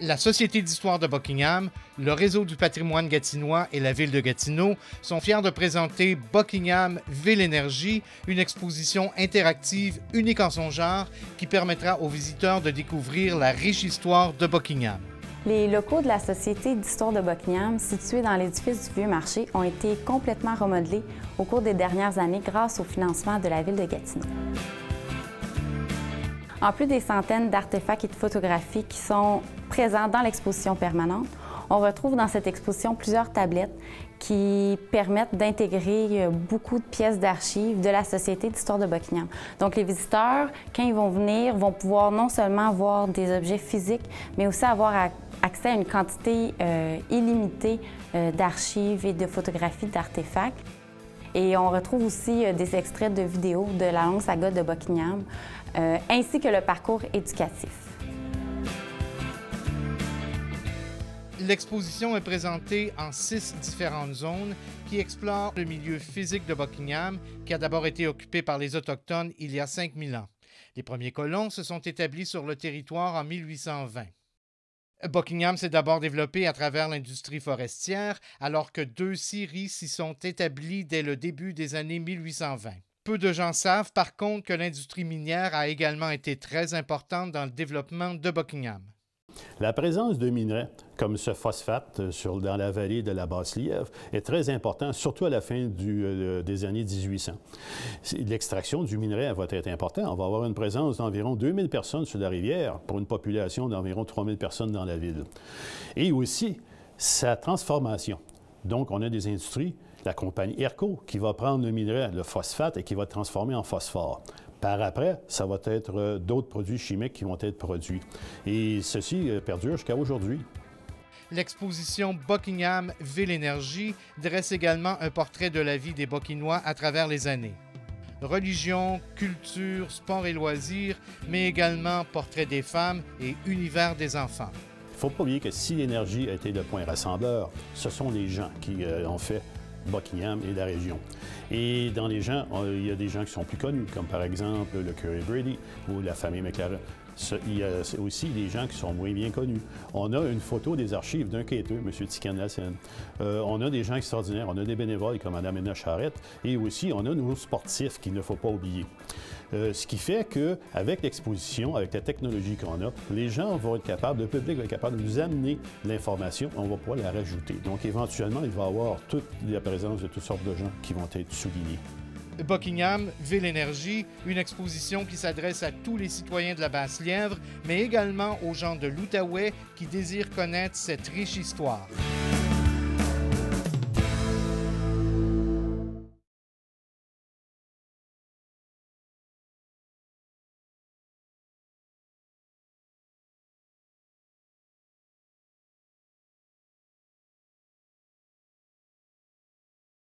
La Société d'histoire de Buckingham, le Réseau du patrimoine gatinois et la ville de Gatineau sont fiers de présenter Buckingham Ville Énergie, une exposition interactive unique en son genre qui permettra aux visiteurs de découvrir la riche histoire de Buckingham. Les locaux de la Société d'histoire de Buckingham, situés dans l'édifice du Vieux Marché, ont été complètement remodelés au cours des dernières années grâce au financement de la ville de Gatineau. En plus des centaines d'artefacts et de photographies qui sont présents dans l'exposition permanente, on retrouve dans cette exposition plusieurs tablettes qui permettent d'intégrer euh, beaucoup de pièces d'archives de la Société d'histoire de Buckingham. Donc, les visiteurs, quand ils vont venir, vont pouvoir non seulement voir des objets physiques, mais aussi avoir accès à une quantité euh, illimitée euh, d'archives et de photographies d'artefacts. Et on retrouve aussi des extraits de vidéos de la longue saga de Buckingham, ainsi que le parcours éducatif. L'exposition est présentée en six différentes zones qui explorent le milieu physique de Buckingham, qui a d'abord été occupé par les Autochtones il y a 5000 ans. Les premiers colons se sont établis sur le territoire en 1820. Buckingham s'est d'abord développé à travers l'industrie forestière, alors que deux scieries s'y sont établies dès le début des années 1820. Peu de gens savent par contre que l'industrie minière a également été très importante dans le développement de Buckingham. La présence de minerais comme ce phosphate euh, dans la vallée de la Basse-Lièvre est très importante, surtout à la fin euh, des années 1800. L'extraction du minerai va être importante. On va avoir une présence d'environ 2000 personnes sur la rivière pour une population d'environ 3000 personnes dans la ville. Et aussi sa transformation. Donc, on a des industries, la compagnie ERCO, qui va prendre le minerai, le phosphate, et qui va le transformer en phosphore. Par après, ça va être euh, d'autres produits chimiques qui vont être produits. Et ceci euh, perdure jusqu'à aujourd'hui. L'exposition Buckingham Ville Énergie dresse également un portrait de la vie des Buckinois à travers les années. Religion, culture, sport et loisirs, mais également portrait des femmes et univers des enfants. Il ne faut pas oublier que si l'énergie a été le point rassembleur, ce sont les gens qui euh, ont fait Buckingham et la région. Et dans les gens, il y a des gens qui sont plus connus, comme par exemple le Curry Brady ou la famille McLaren. Il y a aussi des gens qui sont moins bien connus. On a une photo des archives d'un quêteux, M. Tikan euh, on a des gens extraordinaires. On a des bénévoles comme Mme Anna Charrette. Et aussi, on a nos sportifs qu'il ne faut pas oublier. Euh, ce qui fait qu'avec l'exposition, avec la technologie qu'on a, les gens vont être capables, le public va être capable de nous amener l'information, on va pouvoir la rajouter. Donc, éventuellement, il va y avoir toute la présence de toutes sortes de gens qui vont être soulignés. Buckingham, Ville Énergie, une exposition qui s'adresse à tous les citoyens de la Basse-Lièvre, mais également aux gens de l'Outaouais qui désirent connaître cette riche histoire.